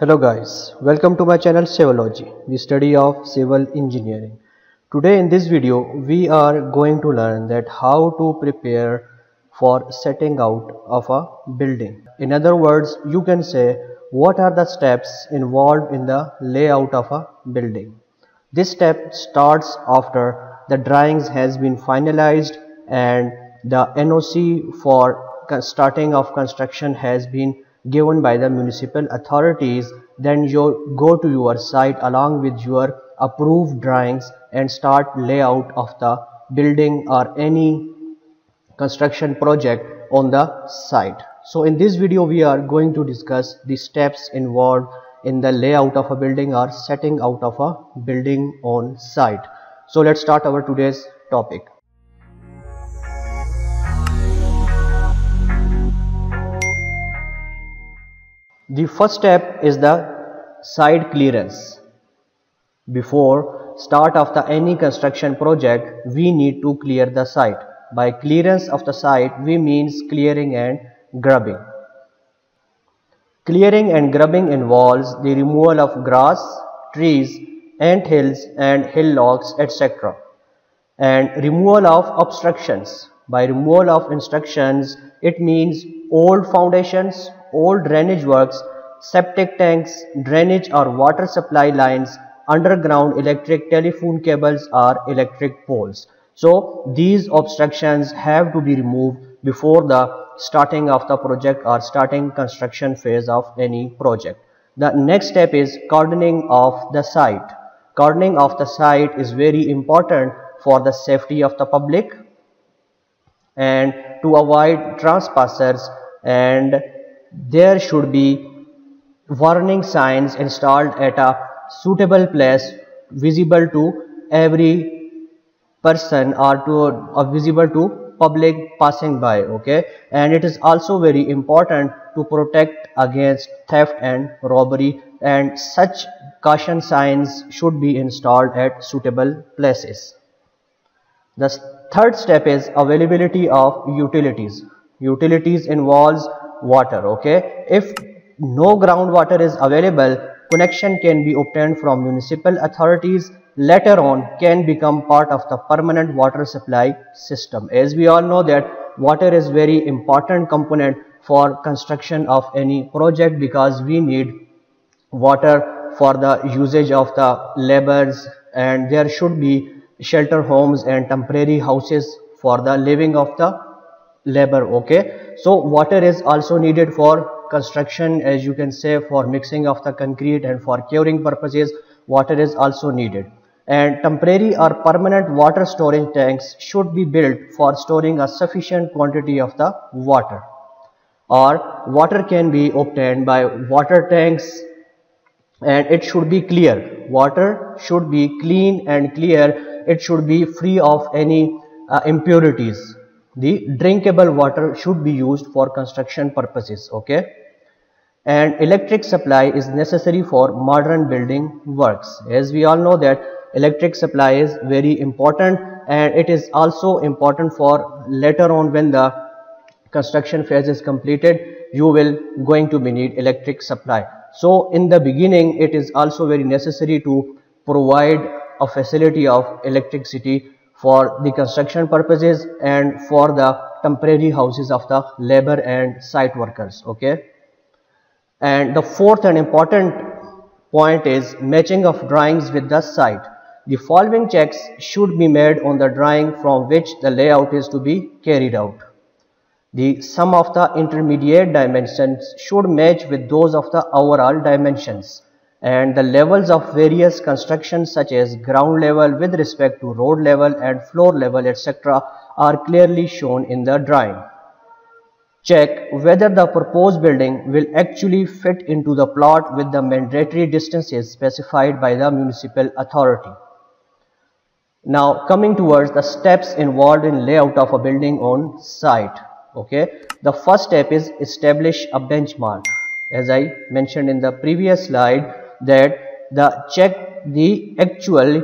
Hello guys, welcome to my channel Civillogy, the study of civil engineering. Today in this video we are going to learn that how to prepare for setting out of a building. In other words, you can say what are the steps involved in the layout of a building. This step starts after the drawings has been finalized and the NOC for starting of construction has been given by the municipal authorities then you go to your site along with your approved drawings and start layout of the building or any construction project on the site. So in this video we are going to discuss the steps involved in the layout of a building or setting out of a building on site. So let's start our today's topic The first step is the site clearance. Before start of the any construction project, we need to clear the site. By clearance of the site, we means clearing and grubbing. Clearing and grubbing involves the removal of grass, trees, ant hills and hillocks etc. and removal of obstructions. By removal of obstructions, it means old foundations, old drainage works, septic tanks, drainage or water supply lines, underground electric telephone cables or electric poles. So these obstructions have to be removed before the starting of the project or starting construction phase of any project. The next step is cordoning of the site. Cordoning of the site is very important for the safety of the public and to avoid trespassers and there should be warning signs installed at a suitable place visible to every person or to or visible to public passing by okay? And it is also very important to protect against theft and robbery and such caution signs should be installed at suitable places. The third step is availability of utilities. Utilities involves water okay? If no groundwater is available connection can be obtained from municipal authorities. Later on can become part of the permanent water supply system. As we all know that water is very important component for construction of any project because we need water for the usage of the labors and there should be shelter homes and temporary houses for the living of the labor okay so water is also needed for construction as you can say for mixing of the concrete and for curing purposes water is also needed. And temporary or permanent water storage tanks should be built for storing a sufficient quantity of the water. Or water can be obtained by water tanks and it should be clear. Water should be clean and clear. It should be free of any uh, impurities the drinkable water should be used for construction purposes okay? And electric supply is necessary for modern building works. As we all know that electric supply is very important and it is also important for later on when the construction phase is completed you will going to be need electric supply. So in the beginning it is also very necessary to provide a facility of electricity for the construction purposes and for the temporary houses of the labor and site workers okay? And the fourth and important point is matching of drawings with the site. The following checks should be made on the drawing from which the layout is to be carried out. The sum of the intermediate dimensions should match with those of the overall dimensions and the levels of various constructions such as ground level with respect to road level and floor level etc are clearly shown in the drawing. Check whether the proposed building will actually fit into the plot with the mandatory distances specified by the municipal authority. Now coming towards the steps involved in layout of a building on site. Okay, the first step is establish a benchmark. As I mentioned in the previous slide, that the check the actual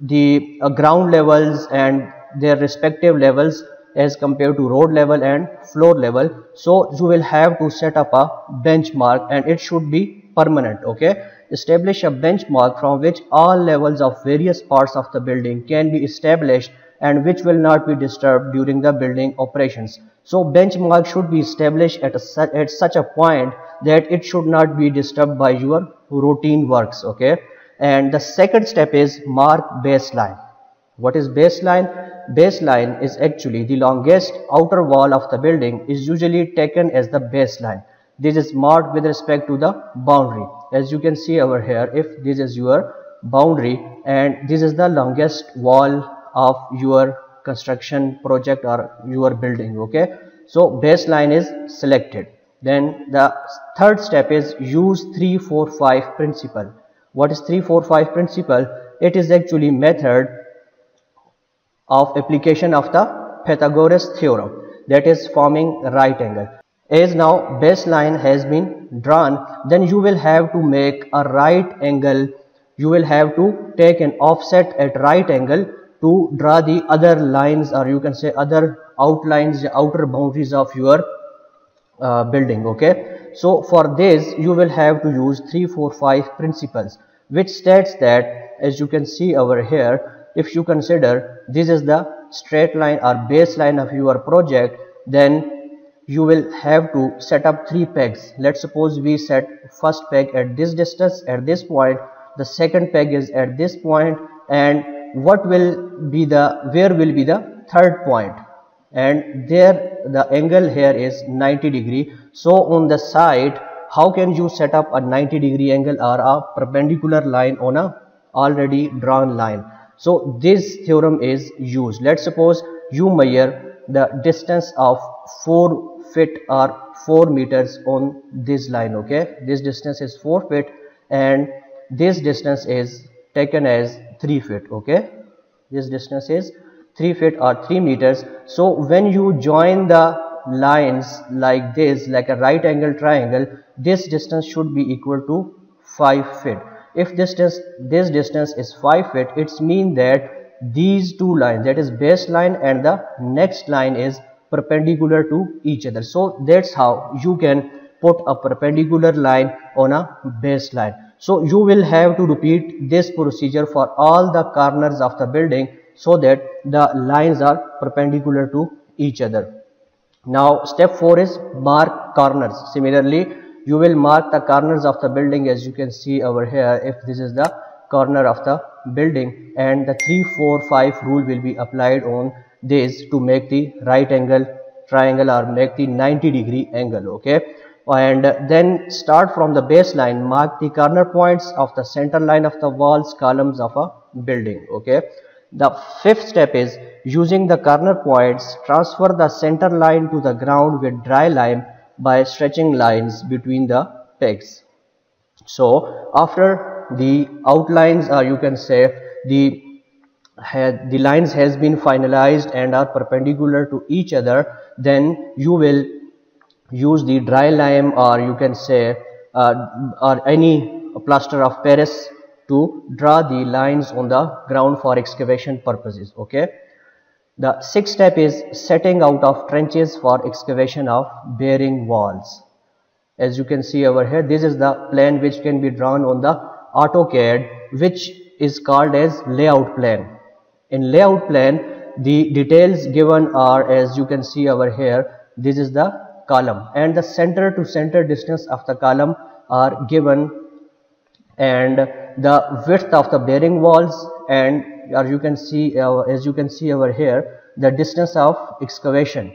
the uh, ground levels and their respective levels as compared to road level and floor level. So you will have to set up a benchmark and it should be permanent okay? Establish a benchmark from which all levels of various parts of the building can be established and which will not be disturbed during the building operations. So benchmark should be established at, a, at such a point that it should not be disturbed by your routine works okay? And the second step is mark baseline. What is baseline? Baseline is actually the longest outer wall of the building is usually taken as the baseline. This is marked with respect to the boundary. As you can see over here if this is your boundary and this is the longest wall of your construction project or your building okay? So baseline is selected. Then the third step is use 345 principle. What is 345 principle? It is actually method of application of the Pythagoras theorem that is forming right angle. As now baseline has been drawn then you will have to make a right angle. You will have to take an offset at right angle to draw the other lines or you can say other outlines the outer boundaries of your uh, building okay? So for this you will have to use 345 principles which states that as you can see over here if you consider this is the straight line or baseline of your project then you will have to set up three pegs. Let's suppose we set first peg at this distance at this point. The second peg is at this point and what will be the where will be the third point? And there the angle here is 90 degree. So on the side how can you set up a 90 degree angle or a perpendicular line on a already drawn line? So this theorem is used. Let's suppose you measure the distance of 4 feet or 4 meters on this line okay? This distance is 4 feet and this distance is taken as 3 feet okay? This distance is 3 feet or 3 meters. So when you join the lines like this like a right angle triangle this distance should be equal to 5 feet. If this distance this distance is 5 feet it's mean that these two lines that is baseline and the next line is perpendicular to each other. So that's how you can put a perpendicular line on a baseline so you will have to repeat this procedure for all the corners of the building so that the lines are perpendicular to each other. Now step 4 is mark corners. Similarly you will mark the corners of the building as you can see over here if this is the corner of the building. And the 3 4 5 rule will be applied on this to make the right angle triangle or make the 90 degree angle okay and then start from the baseline. Mark the corner points of the center line of the walls columns of a building okay? The fifth step is using the corner points transfer the center line to the ground with dry lime by stretching lines between the pegs. So after the outlines or you can say the the lines has been finalized and are perpendicular to each other then you will use the dry lime or you can say uh, or any plaster of paris to draw the lines on the ground for excavation purposes okay? The sixth step is setting out of trenches for excavation of bearing walls. As you can see over here this is the plan which can be drawn on the AutoCAD which is called as layout plan. In layout plan the details given are as you can see over here this is the column and the center to center distance of the column are given and the width of the bearing walls and or you can see uh, as you can see over here the distance of excavation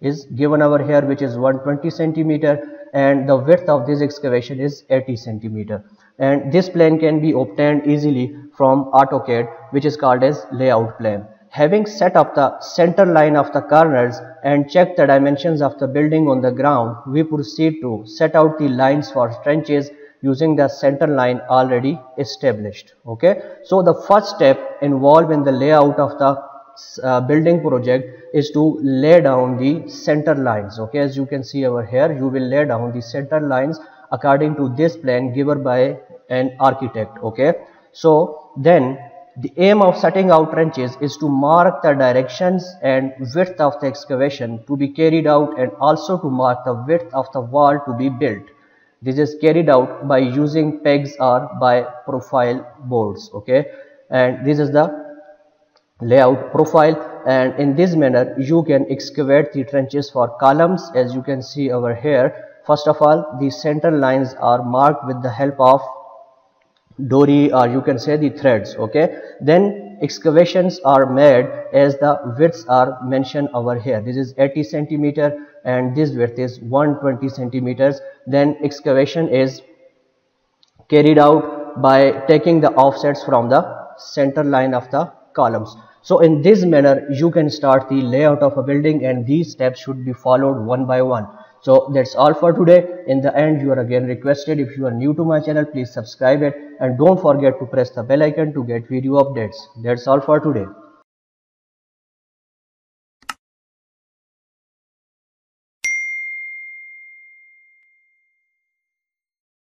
is given over here which is 120 centimeter and the width of this excavation is 80 centimeter and this plan can be obtained easily from AutoCAD which is called as layout plan. Having set up the center line of the corners and checked the dimensions of the building on the ground, we proceed to set out the lines for trenches using the center line already established. Okay, so the first step involved in the layout of the uh, building project is to lay down the center lines. Okay, as you can see over here, you will lay down the center lines according to this plan given by an architect. Okay, so then the aim of setting out trenches is to mark the directions and width of the excavation to be carried out and also to mark the width of the wall to be built. this is carried out by using pegs or by profile boards okay? And this is the layout profile. And in this manner you can excavate the trenches for columns. As you can see over here first of all the center lines are marked with the help of dory or you can say the threads okay? Then excavations are made as the widths are mentioned over here. This is 80 centimeter and this width is 120 centimeters. Then excavation is carried out by taking the offsets from the center line of the columns. So in this manner you can start the layout of a building and these steps should be followed one by one. So that's all for today. In the end you are again requested. If you are new to my channel please subscribe it and don't forget to press the bell icon to get video updates. That's all for today